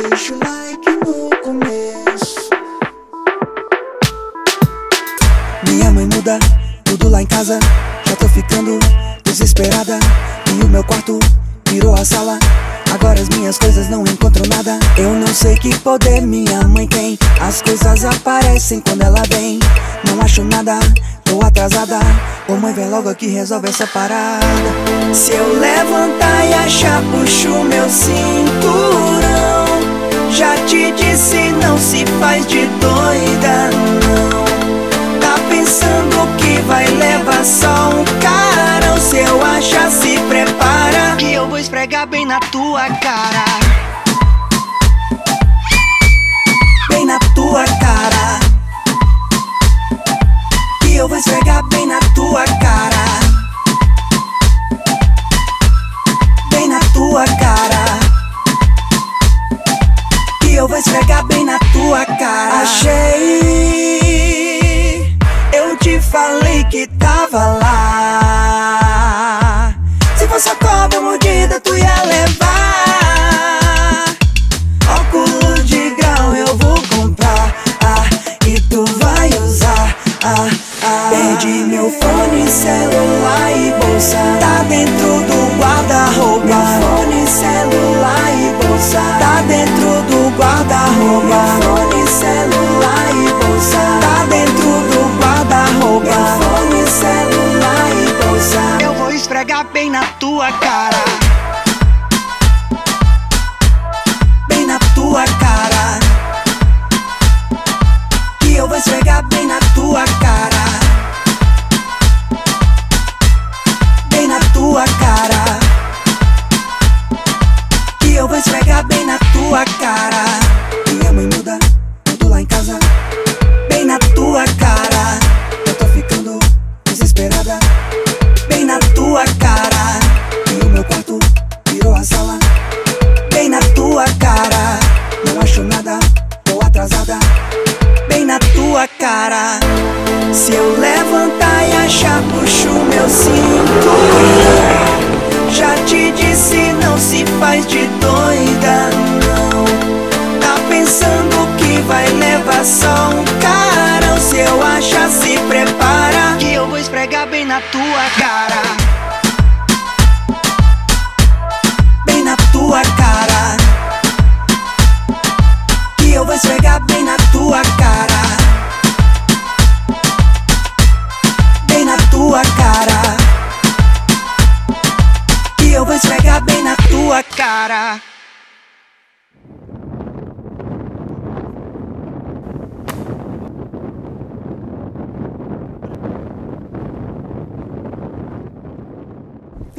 deixa o like no começo. Minha mãe muda tudo lá em casa. Já tô ficando desesperada. E o meu quarto virou a sala. Agora as minhas coisas não encontram nada. Eu não sei que poder minha mãe tem. As coisas aparecem quando ela vem. Não acho nada, tô atrasada. Ô mãe, vem logo aqui, resolve essa parada. Se eu levantar e achar, puxo meu cinturão. Já te disse, não se faz de doida, não. Tá pensando que vai levar só um carão Se eu achar, se prepara Que eu vou esfregar bem na tua cara tua cara. Achei. Eu te falei que tava lá. Se fosse a cobra mordida tu ia levar. Óculos de grau eu vou comprar. Ah, E tu vai usar. Ah, ah. Perdi meu fone, celular e bolsa. Tá dentro esfregar bem na tua cara. Bem na tua cara. Que eu vou esfregar bem na tua cara. Bem na tua cara. Que eu vou esfregar bem na tua cara um carão Se eu achar, se prepara Que eu vou esfregar bem na tua cara. Bem na tua cara. Que eu vou esfregar bem na tua cara. Bem na tua cara. Que eu vou esfregar bem na tua cara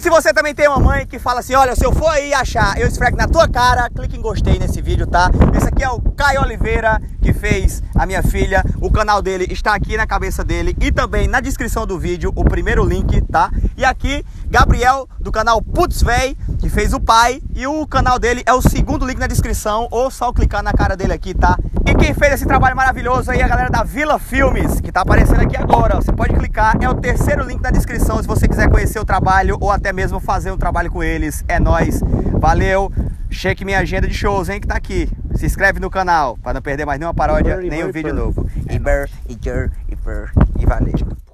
se você também tem uma mãe que fala assim, olha, se eu for aí achar, eu esfrego na tua cara, clique em gostei nesse vídeo, tá? Esse aqui é o Caio Oliveira, que fez a minha filha. O canal dele está aqui na cabeça dele e também na descrição do vídeo, o primeiro link, tá? E aqui, Gabriel, do canal Putz Véi, que fez o pai. E o canal dele é o segundo link na descrição, ou só clicar na cara dele aqui, tá? E quem fez esse trabalho maravilhoso aí é a galera da Vila Filmes, que tá aparecendo aqui agora, ó. Você pode clicar, é o terceiro link na descrição se você quiser conhecer o trabalho ou até mesmo fazer um trabalho com eles. É nóis, valeu, cheque minha agenda de shows, hein, que tá aqui. Se inscreve no canal, para não perder mais nenhuma paródia, um Iber, vídeo novo. Iber, Iber, Iber, e valeu.